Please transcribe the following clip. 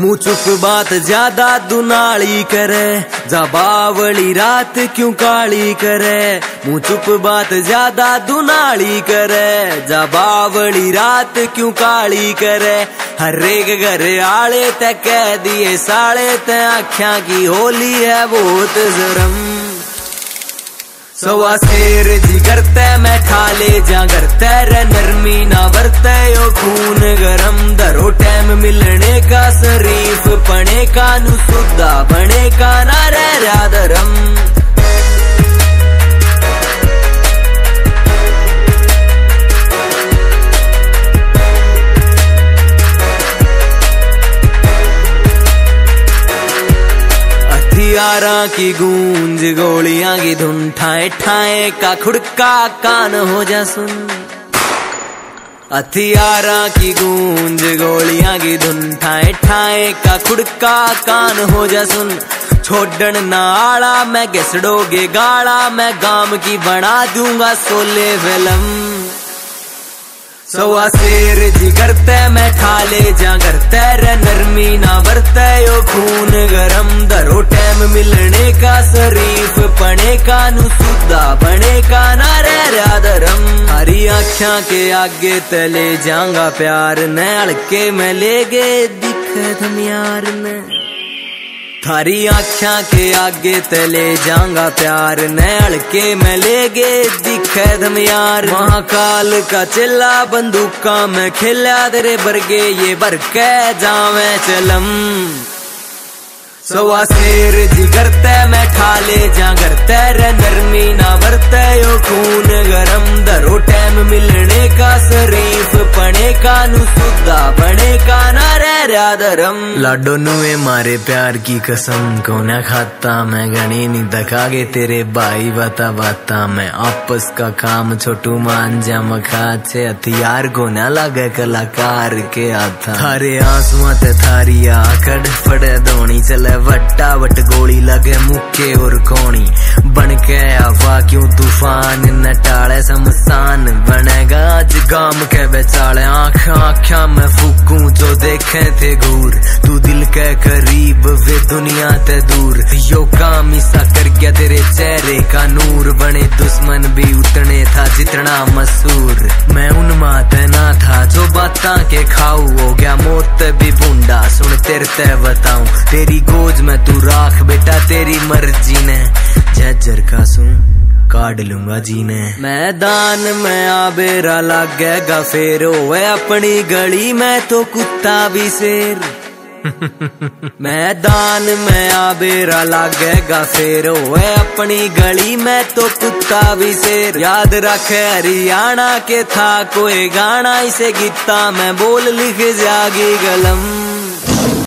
मुँह चुप बात ज़्यादा दुनाली करे। जबावली रात क्यों काली करे? मुँह चुप बात ज़्यादा दुनाली करे। जबावली रात क्यों काली करे? हरेक घर आले ते कह दिए, साले ते आख्या की होली है बहुत जरम सवा शेर जिगर करते मैं ठाले जा करते तैर नरमी ना बरते यो खून गरम दरो टाइम मिलने का शरीफ पने का नु सुधा बने का ना रे राधरम हथियारा की गूंज गोलियाँ की धुन ठाए ठाए का खुड़का कान हो जा सुन। हथियारा की गूंज गोलियाँ की धुन ठाए ठाए का खुड़का कान हो जा सुन। छोड़न नाला मैं घिसड़ोगे गाड़ा, मैं गाम की बना दूँगा सोले फ़िल्म सवा शेर जी करते मैं ठाले जा करते रे नरमी ना बरते यो खून गरम दरो टाइम मिलने का शरीफ पने का नु सुद्धा बने का ना रे राधरम हरी आख्या के आगे तले जाऊँगा प्यार, न हड़के में ले गए दिखे धमियार ने। थारी आख्या के आगे तले जाऊँगा प्यार। नैल के मैं ले गे दिखे धमियार महाकाल का चिल्ला बंदूका मैं खेला तेरे बरगे, ये बरके जावे चलम सवा शेर जी करते मैं ठाले जा करते रे नरमी ना बरते यो खून गरम। दरो टाइम मिलने का शरीफ, पने का नु सुद्धा बने का ना रे राधरम लाडो नुए मारे प्यार की कसम, कोना खाता? मैं गणी नहीं दखागे तेरे भाई बता बाता मैं आपस का काम छोटू मान जा मखा। छे हथियार को ना लगे कलाकार के आता थारे आंसुआ ते थारी आकड़ फड़े धोनी, चले वट्टा वट गोली लगे मुक्के और कोणी। बन के हवा क्यों तूफ़ान? न टाले शमशान बनेगा आज गाम के बेचाले। आंखा आंखा में फूकू जो देखे थे घूर। तू दिल के करीब वे दुनिया ते दूर। यो काम ईसा कर गया तेरे चेहरे का नूर। बने दुश्मन भी उतने था जितना मशहूर। मैं उन माते ना बाता के खाऊ, हो गया मौत भी बूंदा सुन तेरे ते बताऊँ, तेरी गोज में तू राख बेटा, तेरी मर्ज़ी ने। जजर का सुन काट लूँगा जीने। मैदान में आबेरा लागेगा फेर होए अपनी गली में तो कुत्ता भी शेर। मैदान में आबेरा लागेगा फेर वे अपनी गली में तो कुत्ता भी शेर। याद रख, हरियाणा के था कोई गाना। इसे गीता में बोल लिख जागी गलम।